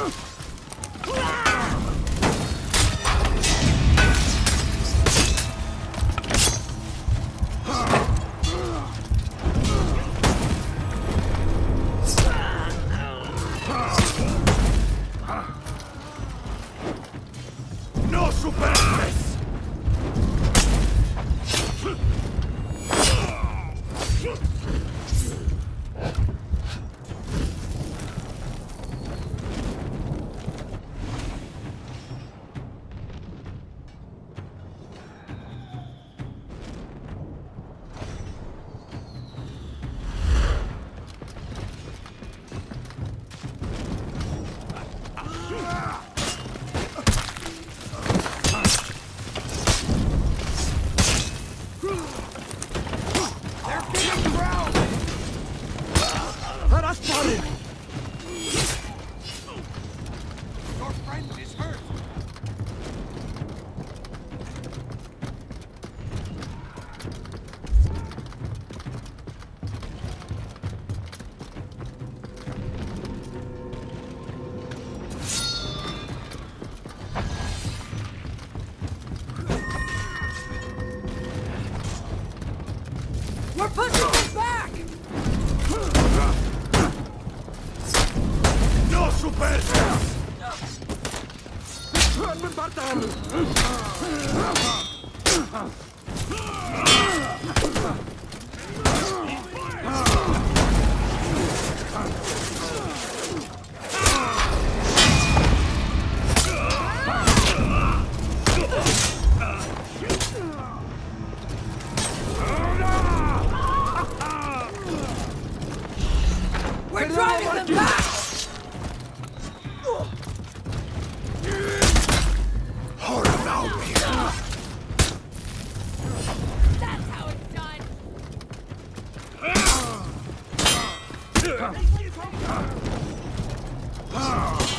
¡No superstars!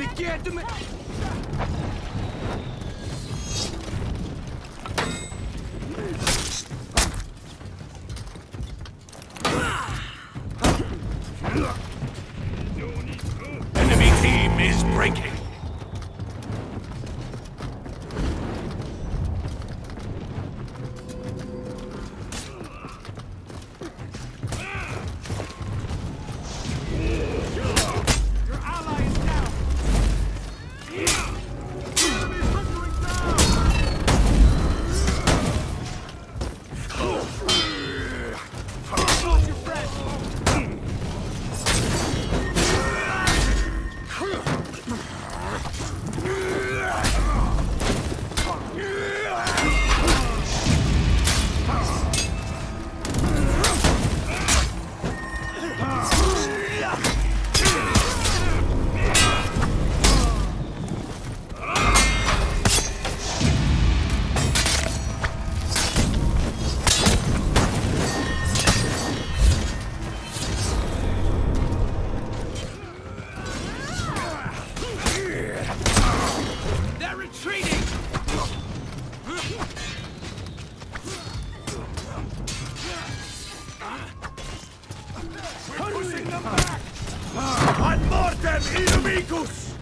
Bigyan me! Is breaking! Loose!